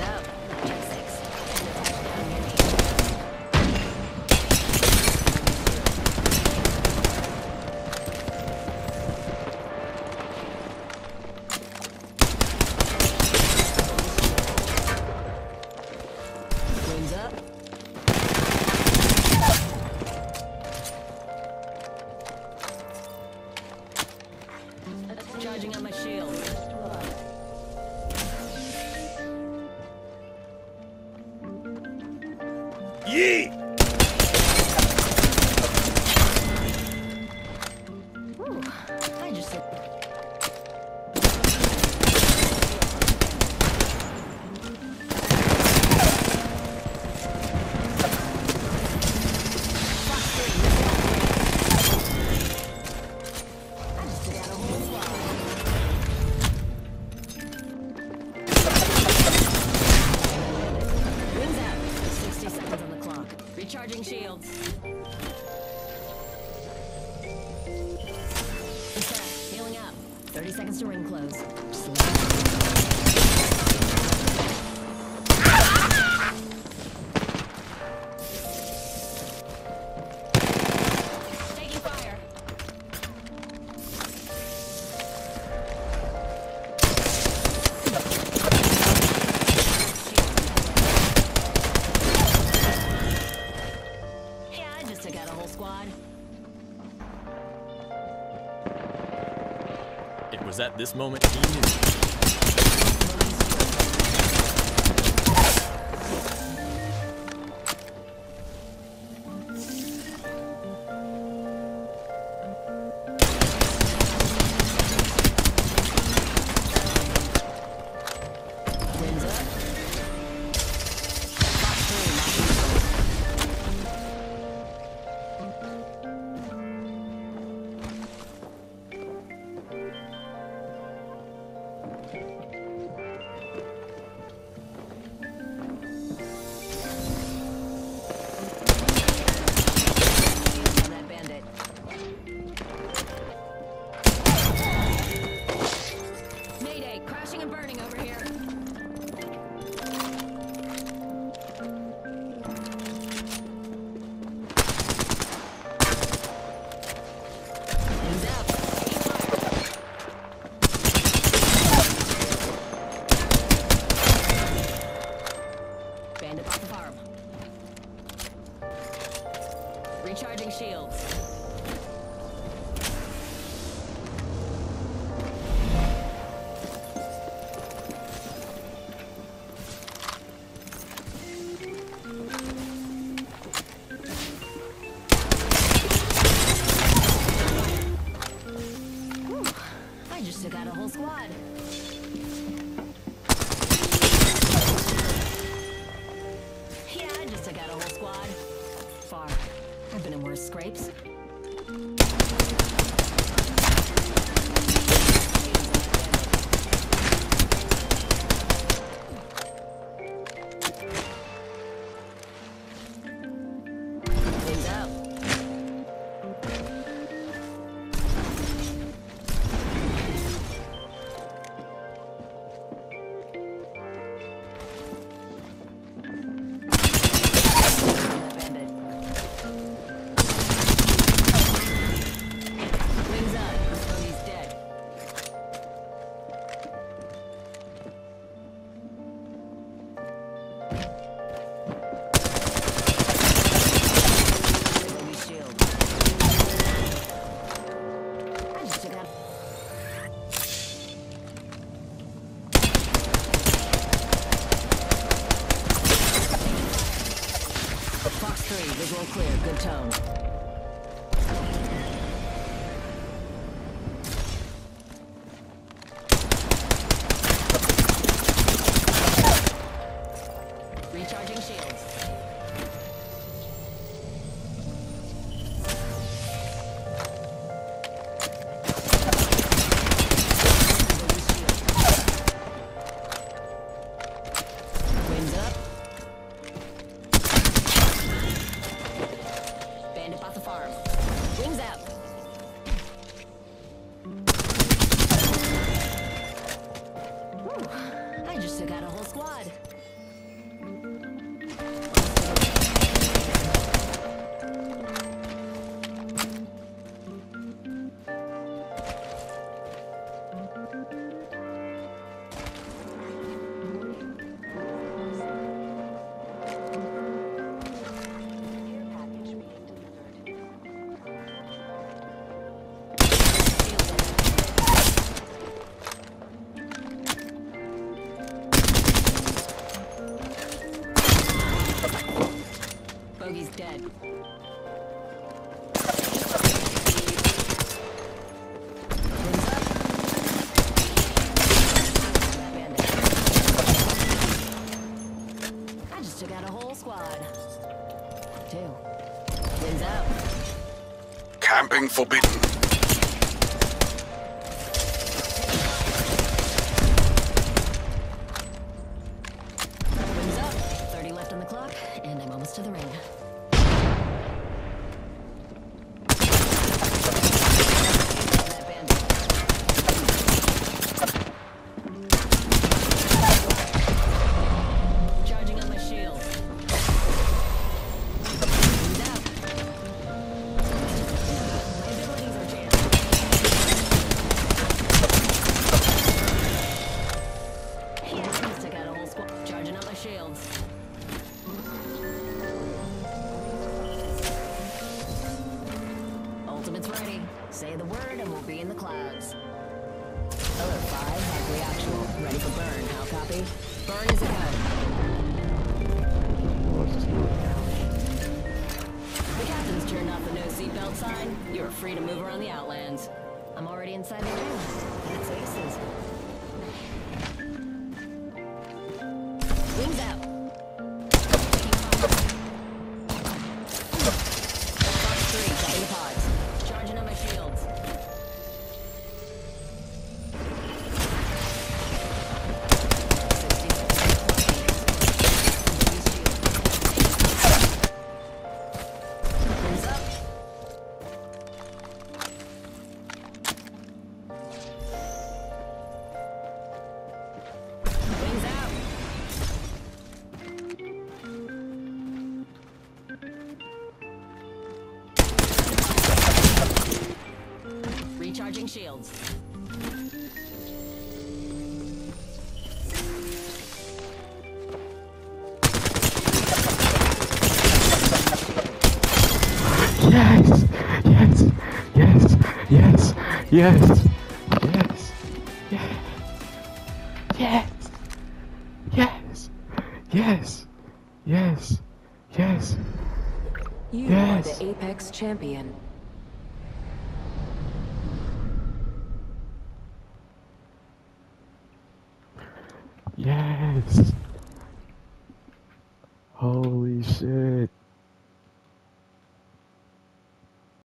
up. 一。Recharging shields. Healing up. 30 seconds to ring close. squad. It was at this moment he knew. One. Visual clear. Good tone. Whew. I just took out a whole squad. Dead. Wings up. That bandit. I just took out a whole squad. Two. Wins out. Camping forbidden. Up. 30 left on the clock, and I'm almost to the ring. Say the word and we'll be in the clouds. Alert 5, Harkley Actual. Ready for burn. How copy? Burn is a go. The captain's turned off the no seatbelt sign. You're free to move around the outlands. I'm already inside the ring. That's aces. Recharging shields. Yes, yes, yes, yes, yes, yes, yes, yes, yes, yes, yes, You Yes. are the Apex champion. Yes. Holy shit.